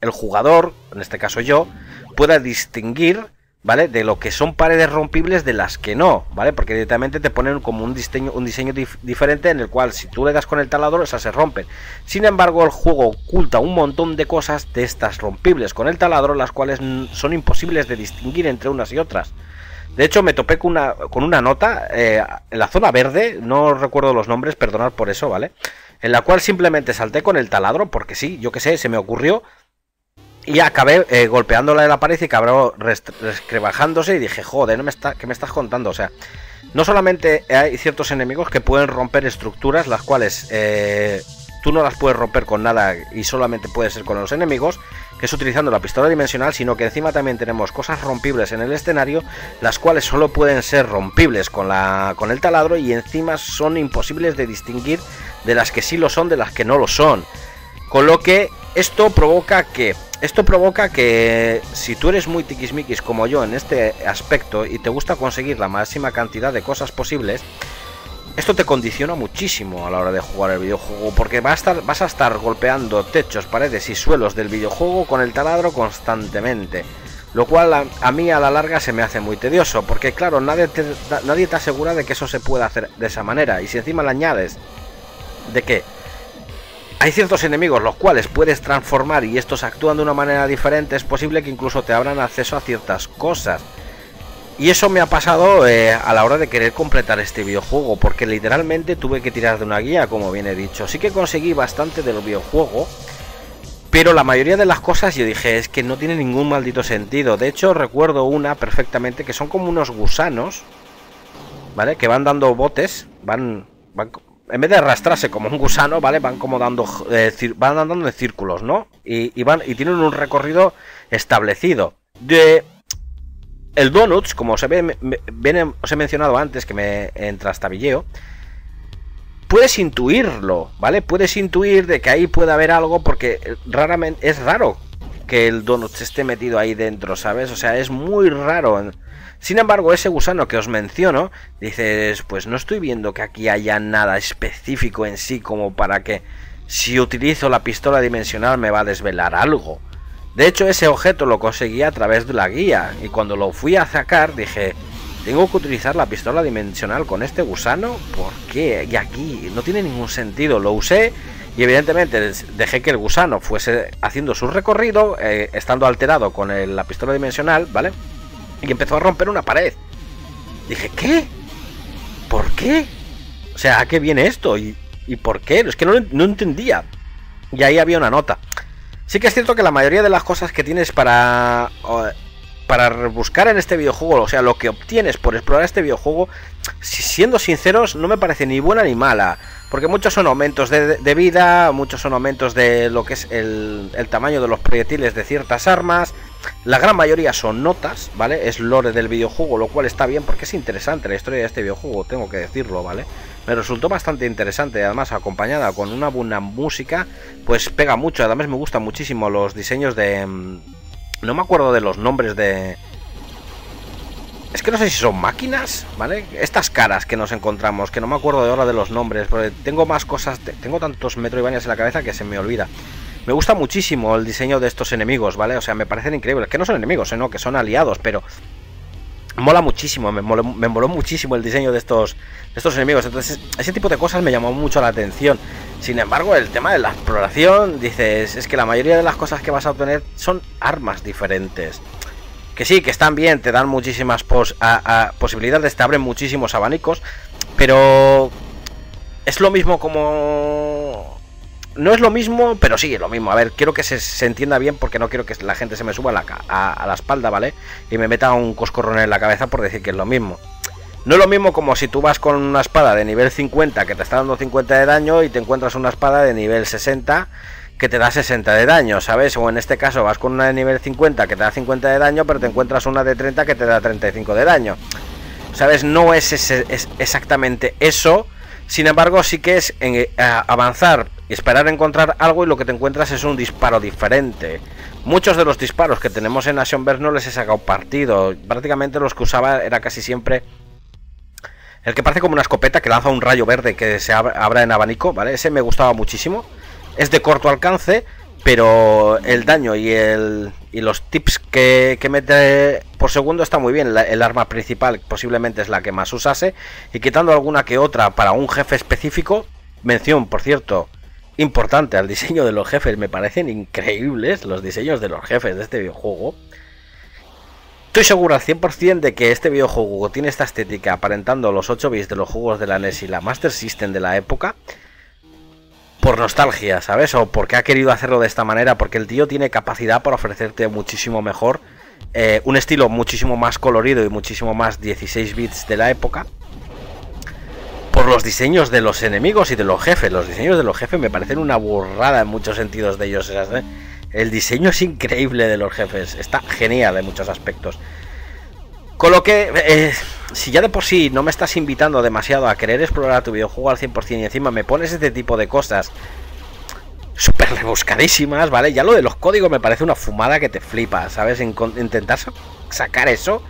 el jugador, en este caso yo, pueda distinguir ¿vale? De lo que son paredes rompibles de las que no, ¿vale? Porque directamente te ponen como un diseño, un diseño diferente en el cual si tú le das con el taladro esas se rompen. Sin embargo, el juego oculta un montón de cosas de estas rompibles con el taladro, las cuales son imposibles de distinguir entre unas y otras. De hecho, me topé con una, con una nota eh, en la zona verde, no recuerdo los nombres, perdonad por eso, ¿vale? En la cual simplemente salté con el taladro, porque sí, yo que sé, se me ocurrió, y acabé eh, golpeándola de la pared y acabó resquebajándose y dije, joder, me está, ¿qué me estás contando? O sea, no solamente hay ciertos enemigos que pueden romper estructuras, las cuales eh, tú no las puedes romper con nada y solamente puede ser con los enemigos, que es utilizando la pistola dimensional, sino que encima también tenemos cosas rompibles en el escenario, las cuales solo pueden ser rompibles con, la, con el taladro y encima son imposibles de distinguir de las que sí lo son de las que no lo son. Con lo que esto provoca que esto provoca que si tú eres muy tiquismiquis como yo en este aspecto y te gusta conseguir la máxima cantidad de cosas posibles, esto te condiciona muchísimo a la hora de jugar el videojuego porque vas a estar, vas a estar golpeando techos, paredes y suelos del videojuego con el taladro constantemente. Lo cual a, mí a la larga se me hace muy tedioso porque claro, nadie te, nadie asegura de que eso se pueda hacer de esa manera. Y si encima le añades de que hay ciertos enemigos los cuales puedes transformar y estos actúan de una manera diferente, es posible que incluso te abran acceso a ciertas cosas. Y eso me ha pasado eh, a la hora de querer completar este videojuego, porque literalmente tuve que tirar de una guía, como bien he dicho. Sí que conseguí bastante del videojuego, pero la mayoría de las cosas yo dije, es que no tiene ningún maldito sentido. De hecho, recuerdo una perfectamente que son como unos gusanos, ¿vale? Que van dando botes, van, van en vez de arrastrarse como un gusano, ¿vale? Van como dando, eh, van andando en círculos, ¿no? Y, van, y tienen un recorrido establecido. El Donuts, como os he, os he mencionado antes que me entrastabilleo, puedes intuirlo, ¿vale? Puedes intuir de que ahí puede haber algo porque raramente es raro que el Donuts esté metido ahí dentro, ¿sabes? O sea, es muy raro. Sin embargo, ese gusano que os menciono, dices, pues no estoy viendo que aquí haya nada específico en sí como para que si utilizo la pistola dimensional me va a desvelar algo. De hecho, ese objeto lo conseguí a través de la guía y cuando lo fui a sacar dije, tengo que utilizar la pistola dimensional con este gusano, ¿por qué? Y aquí no tiene ningún sentido, lo usé y evidentemente dejé que el gusano fuese haciendo su recorrido, eh, estando alterado con la pistola dimensional, ¿vale? Y empezó a romper una pared. Dije, ¿qué? ¿Por qué? O sea, ¿a qué viene esto? ¿Y, por qué? Es que no, no entendía. Y ahí había una nota. Sí que es cierto que la mayoría de las cosas que tienes para para buscar en este videojuego, o sea, lo que obtienes por explorar este videojuego, siendo sinceros, no me parece ni buena ni mala. Porque muchos son aumentos de, vida, muchos son aumentos de lo que es el, el, tamaño de los proyectiles de ciertas armas. La gran mayoría son notas, ¿vale? Es lore del videojuego, lo cual está bien porque es interesante la historia de este videojuego, tengo que decirlo, ¿vale? Me resultó bastante interesante, además acompañada con una buena música, pues pega mucho. Además me gustan muchísimo los diseños de... Mm, no me acuerdo de los nombres de... Es que no sé si son máquinas, ¿vale? Estas caras que nos encontramos, que no me acuerdo de ahora de los nombres, porque tengo más cosas, tengo tantos Metroidvanias en la cabeza que se me olvida. Me gusta muchísimo el diseño de estos enemigos, ¿vale? O sea, me parecen increíbles. Que no son enemigos, sino que son aliados, pero mola muchísimo, me moló, muchísimo el diseño de estos, de estos enemigos. Entonces, ese tipo de cosas me llamó mucho la atención. Sin embargo, el tema de la exploración, dices, es que la mayoría de las cosas que vas a obtener son armas diferentes que sí, que están bien, te dan muchísimas posibilidades, te abren muchísimos abanicos, pero es lo mismo como... No es lo mismo, pero sí, es lo mismo. A ver, quiero que se, entienda bien porque no quiero que la gente se me suba a la, a, la espalda, ¿vale? Y me meta un coscorrón en la cabeza por decir que es lo mismo. No es lo mismo como si tú vas con una espada de nivel 50 que te está dando 50 de daño y te encuentras una espada de nivel 60 que te da 60 de daño, ¿sabes? O en este caso vas con una de nivel 50 que te da 50 de daño, pero te encuentras una de 30 que te da 35 de daño. ¿Sabes? No es, es exactamente eso. Sin embargo, sí que es en, eh, avanzar esperar encontrar algo y lo que te encuentras es un disparo diferente. Muchos de los disparos que tenemos en Verse no les he sacado partido. Prácticamente los que usaba era casi siempre el que parece como una escopeta que lanza un rayo verde que se abra en abanico, ¿vale? Ese me gustaba muchísimo es de corto alcance, pero el daño y, el, y los tips que, mete por segundo está muy bien. el arma principal posiblemente es la que más usase. Y quitando alguna que otra para un jefe específico, mención, por cierto, importante al diseño de los jefes. Me parecen increíbles los diseños de los jefes de este videojuego. Estoy seguro al 100% de que este videojuego tiene esta estética aparentando los 8 bits de los juegos de la NES y la Master System de la época por nostalgia, ¿sabes? O porque ha querido hacerlo de esta manera, porque el tío tiene capacidad para ofrecerte muchísimo mejor, eh, un estilo muchísimo más colorido y muchísimo más 16 bits de la época. Por los diseños de los enemigos y de los jefes. Los diseños de los jefes me parecen una burrada en muchos sentidos de ellos. El diseño es increíble de los jefes, está genial en muchos aspectos. Con lo que, eh, si ya de por sí no me estás invitando demasiado a querer explorar tu videojuego al 100% y encima me pones este tipo de cosas súper rebuscadísimas, ¿vale? Ya lo de los códigos me parece una fumada que te flipa, ¿sabes? intentar sacar eso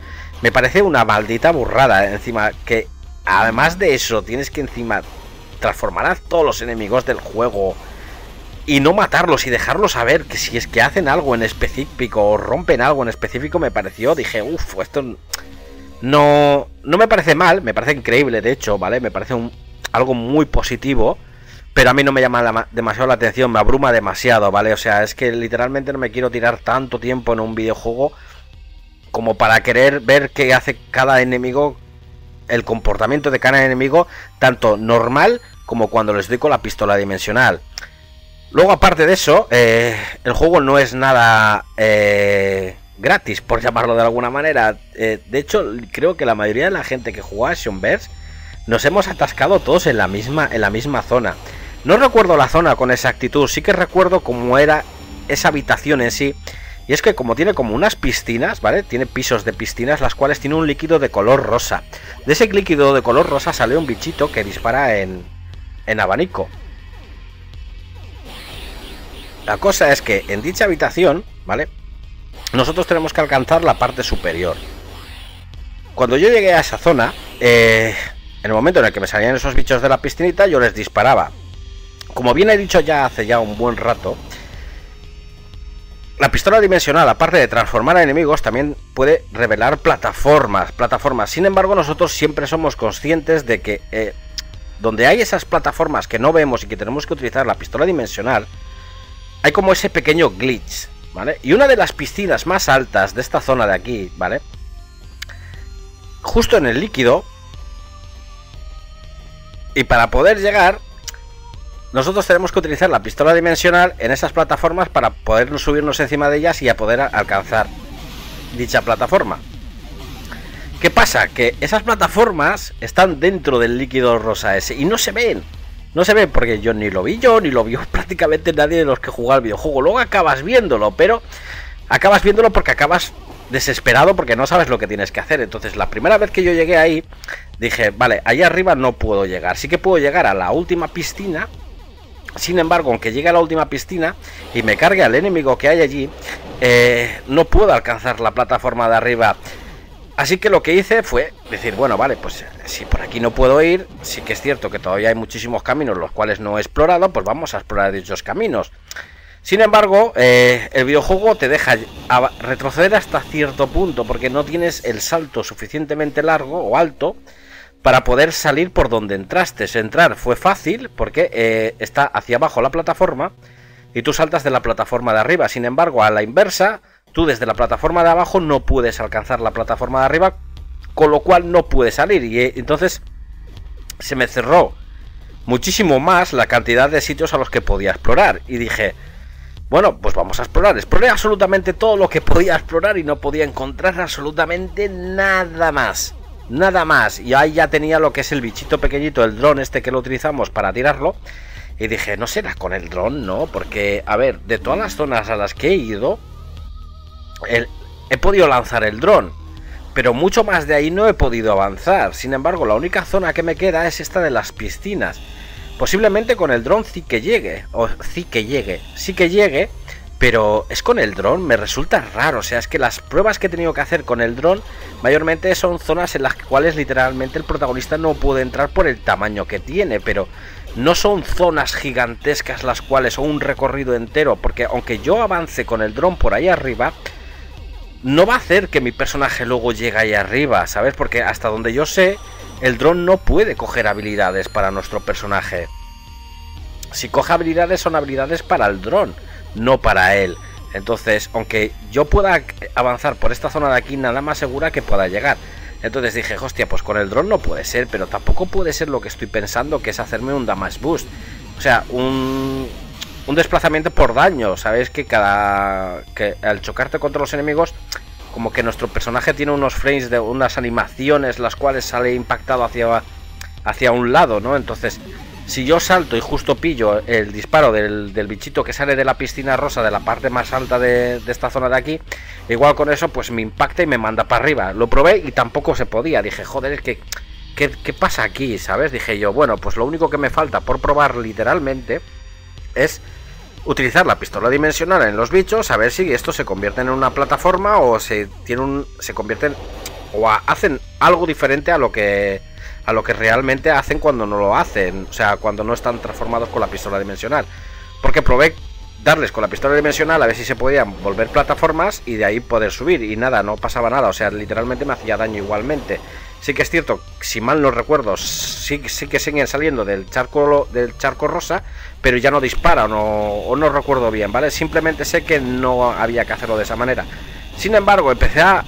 me parece una maldita burrada. Encima, que además de eso, tienes que encima transformar a todos los enemigos del juego y no matarlos y dejarlos saber que si es que hacen algo en específico o rompen algo en específico, me pareció, dije, uff, esto no, no me parece mal, me parece increíble, de hecho, ¿vale? Me parece un, algo muy positivo pero a mí no me llama demasiado la atención, me abruma demasiado, ¿vale? O sea, es que literalmente no me quiero tirar tanto tiempo en un videojuego como para querer ver qué hace cada enemigo, el comportamiento de cada enemigo, tanto normal como cuando les doy con la pistola dimensional. Luego, aparte de eso, eh, el juego no es nada eh, gratis, por llamarlo de alguna manera. Eh, de hecho, creo que la mayoría de la gente que juega a Shionverse nos hemos atascado todos en la misma, en la misma zona. No recuerdo la zona con exactitud, sí que recuerdo cómo era esa habitación en sí. Y es que como tiene como unas piscinas, ¿vale? Tiene pisos de piscinas, las cuales tiene un líquido de color rosa. De ese líquido de color rosa sale un bichito que dispara en, en abanico. La cosa es que en dicha habitación, ¿vale? Nosotros tenemos que alcanzar la parte superior. Cuando yo llegué a esa zona, eh, en el momento en el que me salían esos bichos de la piscinita, yo les disparaba. Como bien he dicho ya hace ya un buen rato, la pistola dimensional, aparte de transformar a enemigos, también puede revelar plataformas. Plataformas. Sin embargo, nosotros siempre somos conscientes de que eh, donde hay esas plataformas que no vemos y que tenemos que utilizar la pistola dimensional, hay como ese pequeño glitch, ¿vale? Y una de las piscinas más altas de esta zona de aquí, ¿vale? Justo en el líquido. Y para poder llegar, nosotros tenemos que utilizar la pistola dimensional en esas plataformas para poder subirnos encima de ellas y a poder alcanzar dicha plataforma. ¿Qué pasa? Que esas plataformas están dentro del líquido rosa ese y no se ven. No se ven porque yo ni lo vi yo, ni lo vio prácticamente nadie de los que juega al videojuego. Luego acabas viéndolo, pero acabas viéndolo porque acabas desesperado porque no sabes lo que tienes que hacer. Entonces, la primera vez que yo llegué ahí, dije, vale, ahí arriba no puedo llegar. Sí que puedo llegar a la última piscina, sin embargo, aunque llegue a la última piscina y me cargue al enemigo que hay allí, eh, no puedo alcanzar la plataforma de arriba. Así que lo que hice fue decir, bueno, vale, pues si por aquí no puedo ir, sí que es cierto que todavía hay muchísimos caminos los cuales no he explorado, pues vamos a explorar dichos caminos. Sin embargo, eh, el videojuego te deja retroceder hasta cierto punto porque no tienes el salto suficientemente largo o alto para poder salir por donde entraste. Entrar fue fácil porque eh, está hacia abajo la plataforma y tú saltas de la plataforma de arriba. Sin embargo, a la inversa, tú desde la plataforma de abajo no puedes alcanzar la plataforma de arriba, con lo cual no puedes salir. Y eh, entonces se me cerró muchísimo más la cantidad de sitios a los que podía explorar. Y dije, bueno, pues vamos a explorar. Exploré absolutamente todo lo que podía explorar y no podía encontrar absolutamente nada más. Nada más. Y ahí ya tenía lo que es el bichito pequeñito, el dron este que lo utilizamos para tirarlo. Y dije, no será con el dron, ¿no? Porque, a ver, de todas las zonas a las que he ido, he podido lanzar el dron. Pero mucho más de ahí no he podido avanzar. Sin embargo, la única zona que me queda es esta de las piscinas. Posiblemente con el dron sí que llegue. O sí que llegue. Sí que llegue. Pero es con el dron, me resulta raro. O sea, es que las pruebas que he tenido que hacer con el dron mayormente son zonas en las cuales literalmente el protagonista no puede entrar por el tamaño que tiene. Pero no son zonas gigantescas las cuales o un recorrido entero. Porque aunque yo avance con el dron por ahí arriba, no va a hacer que mi personaje luego llegue ahí arriba, ¿sabes? Porque hasta donde yo sé, el dron no puede coger habilidades para nuestro personaje. Si coge habilidades son habilidades para el dron no para él. Entonces, aunque yo pueda avanzar por esta zona de aquí, nada más segura que pueda llegar. Entonces dije, hostia, pues con el dron no puede ser, pero tampoco puede ser lo que estoy pensando, que es hacerme un damage boost. O sea, un, un desplazamiento por daño. Sabes que cada. que al chocarte contra los enemigos, como que nuestro personaje tiene unos frames de unas animaciones, las cuales sale impactado hacia, hacia un lado, ¿no? Entonces, si yo salto y justo pillo el disparo del, bichito que sale de la piscina rosa de la parte más alta de, esta zona de aquí, igual con eso pues me impacta y me manda para arriba. Lo probé y tampoco se podía. Dije, joder, es que... ¿Qué, ¿Qué pasa aquí? ¿Sabes? Dije yo, bueno, pues lo único que me falta por probar literalmente es utilizar la pistola dimensional en los bichos, a ver si esto se convierte en una plataforma o se tiene un se convierten o hacen algo diferente a lo que a lo que realmente hacen cuando no lo hacen, o sea, cuando no están transformados con la pistola dimensional. Porque probé darles con la pistola dimensional a ver si se podían volver plataformas y de ahí poder subir y nada, no pasaba nada, o sea, literalmente me hacía daño igualmente. Sí que es cierto, si mal no recuerdo, sí, sí que siguen saliendo del charco del charco rosa, pero ya no disparan o, no recuerdo bien, ¿vale? Simplemente sé que no había que hacerlo de esa manera. Sin embargo, empecé a,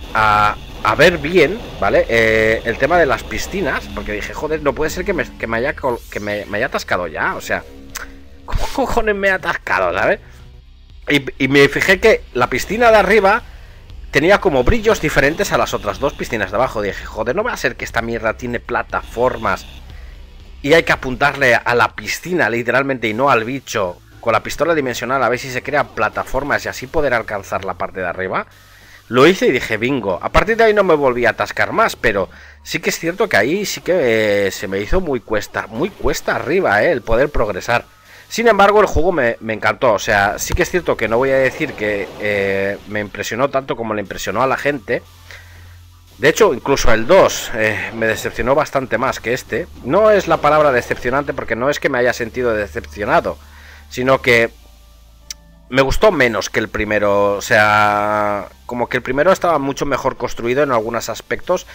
a ver bien, ¿vale? Eh, el tema de las piscinas, porque dije, joder, no puede ser que me, haya, que me, haya atascado ya, o sea, ¿cómo cojones me he atascado, ¿sabes? Y, me fijé que la piscina de arriba tenía como brillos diferentes a las otras dos piscinas de abajo. Dije, joder, no va a ser que esta mierda tiene plataformas y hay que apuntarle a la piscina literalmente y no al bicho con la pistola dimensional a ver si se crean plataformas y así poder alcanzar la parte de arriba. Lo hice y dije, bingo. A partir de ahí no me volví a atascar más, pero sí que es cierto que ahí sí que eh, se me hizo muy cuesta, muy cuesta arriba eh, el poder progresar. Sin embargo, el juego me, encantó. O sea, sí que es cierto que no voy a decir que eh, me impresionó tanto como le impresionó a la gente. De hecho, incluso el 2 me decepcionó bastante más que este. No es la palabra decepcionante porque no es que me haya sentido decepcionado, sino que me gustó menos que el primero. O sea, como que el primero estaba mucho mejor construido en algunos aspectos.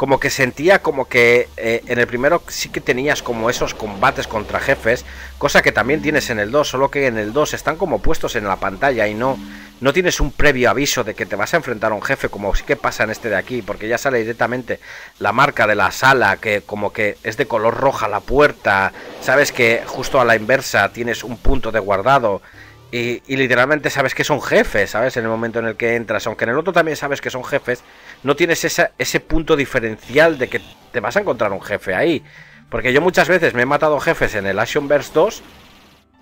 Como que sentía como que eh, en el primero sí que tenías como esos combates contra jefes. Cosa que también tienes en el 2. Solo que en el 2 están como puestos en la pantalla y no, no tienes un previo aviso de que te vas a enfrentar a un jefe. Como sí que pasa en este de aquí. Porque ya sale directamente la marca de la sala. Que como que es de color roja la puerta. Sabes que justo a la inversa tienes un punto de guardado. Y, literalmente sabes que son jefes, ¿sabes? En el momento en el que entras, aunque en el otro también sabes que son jefes, no tienes ese punto diferencial de que te vas a encontrar un jefe ahí. Porque yo muchas veces me he matado jefes en el Actionverse 2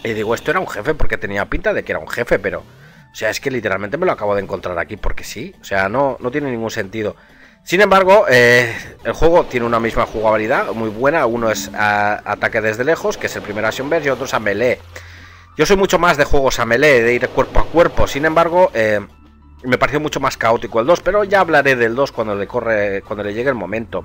y digo, esto era un jefe porque tenía pinta de que era un jefe, pero... O sea, es que literalmente me lo acabo de encontrar aquí porque sí. O sea, no, no tiene ningún sentido. Sin embargo, eh, el juego tiene una misma jugabilidad muy buena. Uno es ataque desde lejos, que es el primer Actionverse, y otro es a melee yo soy mucho más de juegos a melee, de ir cuerpo a cuerpo. Sin embargo, eh, me pareció mucho más caótico el 2, pero ya hablaré del 2 cuando le corre, cuando le llegue el momento.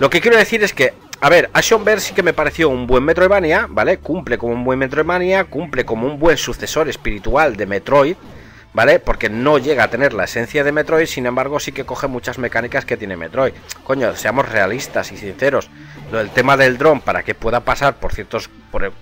Lo que quiero decir es que, a ver, Actionverse sí que me pareció un buen Metroidvania, ¿vale? Cumple como un buen Metroidvania, cumple como un buen sucesor espiritual de Metroid. ¿Vale? Porque no llega a tener la esencia de Metroid, sin embargo sí que coge muchas mecánicas que tiene Metroid. Coño, seamos realistas y sinceros. Lo del tema del dron para que pueda pasar por ciertos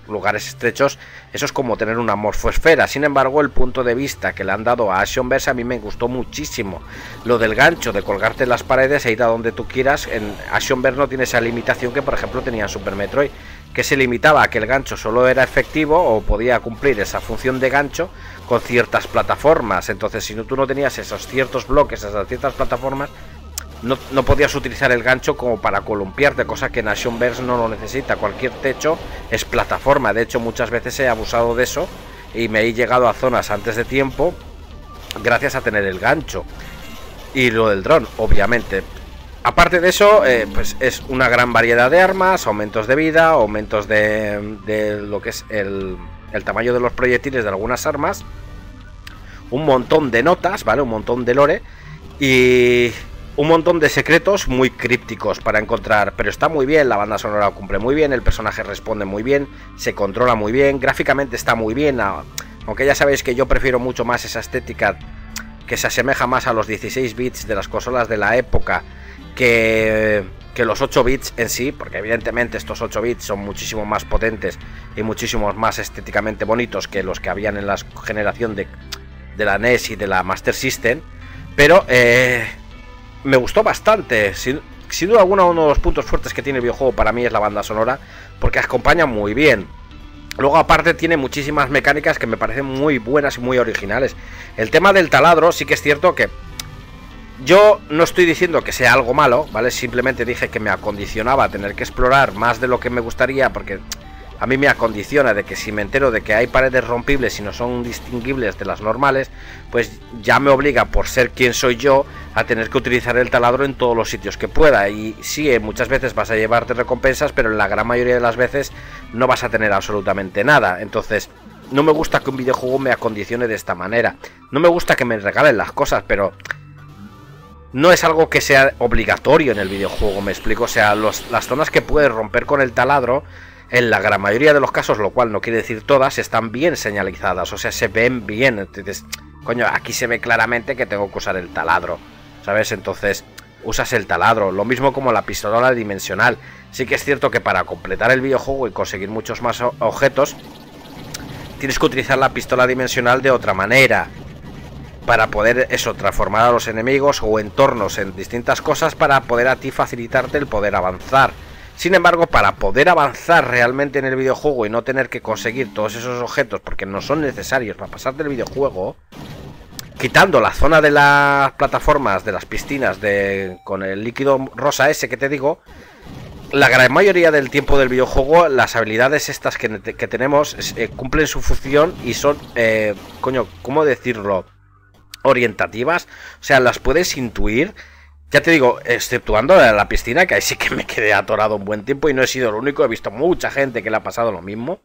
lugares estrechos, eso es como tener una morfosfera. Sin embargo, el punto de vista que le han dado a Actionverse a mí me gustó muchísimo. Lo del gancho, de colgarte en las paredes e ir a donde tú quieras, en Actionverse no tiene esa limitación que por ejemplo tenía Super Metroid que se limitaba a que el gancho solo era efectivo o podía cumplir esa función de gancho con ciertas plataformas. Entonces, si no, tú no tenías esos ciertos bloques, esas ciertas plataformas, no, podías utilizar el gancho como para columpiarte, cosa que en Actionverse no lo necesita. Cualquier techo es plataforma. De hecho, muchas veces he abusado de eso y me he llegado a zonas antes de tiempo gracias a tener el gancho. Y lo del dron, obviamente. Aparte de eso, eh, pues es una gran variedad de armas, aumentos de vida, aumentos de, lo que es el, el, tamaño de los proyectiles de algunas armas, un montón de notas, ¿vale? Un montón de lore y un montón de secretos muy crípticos para encontrar, pero está muy bien, la banda sonora cumple muy bien, el personaje responde muy bien, se controla muy bien, gráficamente está muy bien, aunque ya sabéis que yo prefiero mucho más esa estética que se asemeja más a los 16 bits de las consolas de la época que, los 8 bits en sí, porque evidentemente estos 8 bits son muchísimo más potentes y muchísimo más estéticamente bonitos que los que habían en la generación de, de la NES y de la Master System, pero eh, me gustó bastante. Sin, sin duda alguna, uno de los puntos fuertes que tiene el videojuego para mí es la banda sonora, porque acompaña muy bien. Luego aparte tiene muchísimas mecánicas que me parecen muy buenas y muy originales. El tema del taladro sí que es cierto que Yo no estoy diciendo que sea algo malo, ¿vale? Simplemente dije que me acondicionaba a tener que explorar más de lo que me gustaría porque a mí me acondiciona de que si me entero de que hay paredes rompibles y no son distinguibles de las normales, pues ya me obliga, por ser quien soy yo, a tener que utilizar el taladro en todos los sitios que pueda. Y sí, eh, muchas veces vas a llevarte recompensas, pero en la gran mayoría de las veces no vas a tener absolutamente nada. Entonces, no me gusta que un videojuego me acondicione de esta manera. No me gusta que me regalen las cosas, pero no es algo que sea obligatorio en el videojuego, me explico. O sea, las zonas que puedes romper con el taladro en la gran mayoría de los casos, lo cual no quiere decir todas, están bien señalizadas, o sea, se ven bien. Entonces, coño, aquí se ve claramente que tengo que usar el taladro, ¿sabes? Entonces, usas el taladro, lo mismo como la pistola dimensional. Sí que es cierto que para completar el videojuego y conseguir muchos más objetos, tienes que utilizar la pistola dimensional de otra manera. Para poder eso, transformar a los enemigos o entornos en distintas cosas para poder a ti facilitarte el poder avanzar. Sin embargo, para poder avanzar realmente en el videojuego y no tener que conseguir todos esos objetos porque no son necesarios para pasar del videojuego, quitando la zona de las plataformas, de las piscinas, de, con el líquido rosa ese que te digo, la gran mayoría del tiempo del videojuego, las habilidades estas que, tenemos eh, cumplen su función y son, eh, coño, ¿cómo decirlo? Orientativas, o sea, las puedes intuir ya te digo, exceptuando la piscina, que ahí sí que me quedé atorado un buen tiempo y no he sido el único, he visto mucha gente que le ha pasado lo mismo.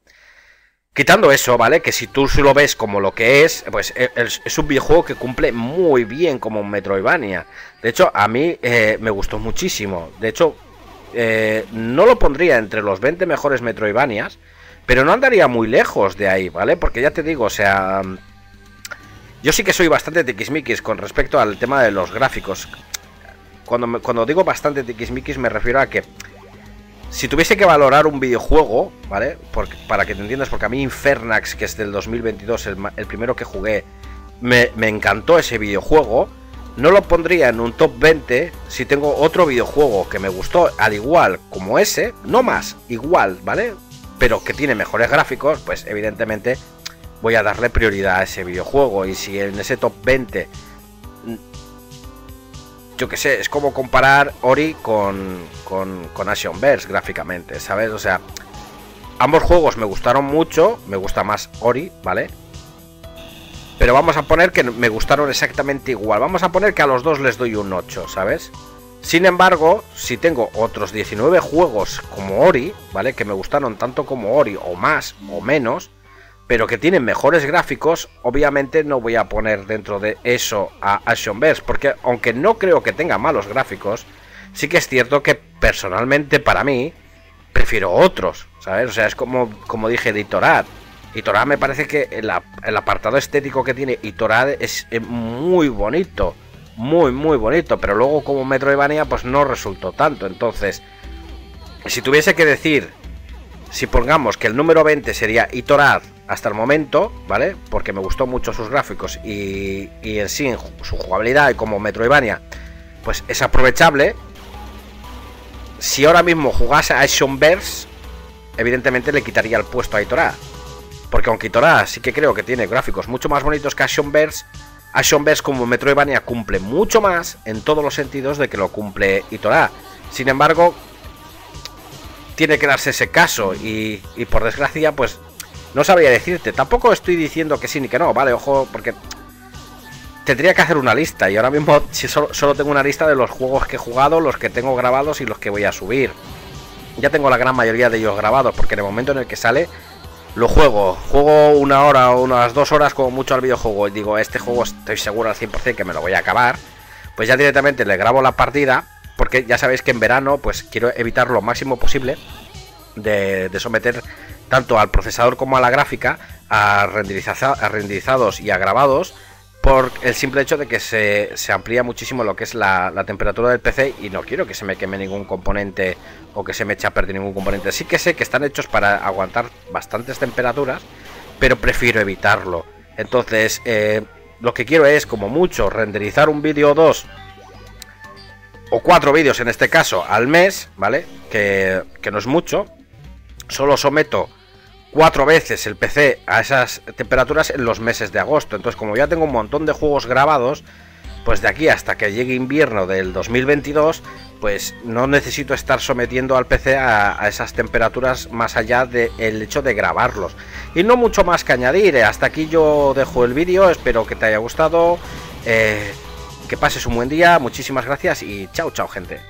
Quitando eso, ¿vale? Que si tú lo ves como lo que es, pues e, es un videojuego que cumple muy bien como un Metroidvania. De hecho, a mí eh, me gustó muchísimo. De hecho, eh, no lo pondría entre los 20 mejores Metroidvanias, pero no andaría muy lejos de ahí, ¿vale? Porque ya te digo, o sea... Yo sí que soy bastante tiquismiquis con respecto al tema de los gráficos. Cuando, cuando digo bastante tiquismiquis me refiero a que si tuviese que valorar un videojuego, ¿vale? para que te entiendas, porque a mí Infernax, que es del 2022, el, primero que jugué, me, encantó ese videojuego. No lo pondría en un top 20 si tengo otro videojuego que me gustó al igual como ese, no más, igual, ¿vale? Pero que tiene mejores gráficos, pues evidentemente voy a darle prioridad a ese videojuego. Y si en ese top 20 yo qué sé, es como comparar Ori con, con, con Action Verse gráficamente, ¿sabes? O sea, ambos juegos me gustaron mucho, me gusta más Ori, ¿vale? Pero vamos a poner que me gustaron exactamente igual. Vamos a poner que a los dos les doy un 8, ¿sabes? Sin embargo, si tengo otros 19 juegos como Ori, ¿vale? Que me gustaron tanto como Ori o más o menos, pero que tienen mejores gráficos, obviamente no voy a poner dentro de eso a Actionverse, porque aunque no creo que tenga malos gráficos, sí que es cierto que personalmente para mí prefiero otros, ¿sabes? O sea, es como, como dije de Itorad. Itorad me parece que el, el apartado estético que tiene Itorad es muy bonito, muy, muy bonito, pero luego como Metroidvania pues no resultó tanto, entonces... Si tuviese que decir si pongamos que el número 20 sería Itorad hasta el momento, ¿vale? Porque me gustó mucho sus gráficos y, y en sí su jugabilidad y como Metroidvania, pues es aprovechable. Si ahora mismo jugase a Actionverse, evidentemente le quitaría el puesto a Itorá. Porque aunque Itorá sí que creo que tiene gráficos mucho más bonitos que Actionverse, Actionverse como Metroidvania cumple mucho más en todos los sentidos de que lo cumple Itorá. Sin embargo, tiene que darse ese caso y, y por desgracia, pues no sabría decirte. Tampoco estoy diciendo que sí ni que no, vale, ojo, porque tendría que hacer una lista. Y ahora mismo si solo, tengo una lista de los juegos que he jugado, los que tengo grabados y los que voy a subir. Ya tengo la gran mayoría de ellos grabados, porque en el momento en el que sale, lo juego. Juego una hora o unas dos horas como mucho al videojuego. Y digo, este juego estoy seguro al 100% que me lo voy a acabar. Pues ya directamente le grabo la partida. Porque ya sabéis que en verano, pues quiero evitar lo máximo posible de, de someter tanto al procesador como a la gráfica, a, renderizados y a grabados, por el simple hecho de que se, amplía muchísimo lo que es la, temperatura del PC y no quiero que se me queme ningún componente o que se me eche a perder ningún componente. Sí que sé que están hechos para aguantar bastantes temperaturas, pero prefiero evitarlo. Entonces, eh, lo que quiero es, como mucho, renderizar un vídeo o dos o cuatro vídeos en este caso al mes, ¿vale? Que, que no es mucho. Solo someto cuatro veces el PC a esas temperaturas en los meses de agosto. Entonces, como ya tengo un montón de juegos grabados, pues de aquí hasta que llegue invierno del 2022, pues no necesito estar sometiendo al PC a, esas temperaturas más allá del hecho de grabarlos. Y no mucho más que añadir, eh, hasta aquí yo dejo el vídeo, espero que te haya gustado, eh, que pases un buen día, muchísimas gracias y chao chao gente.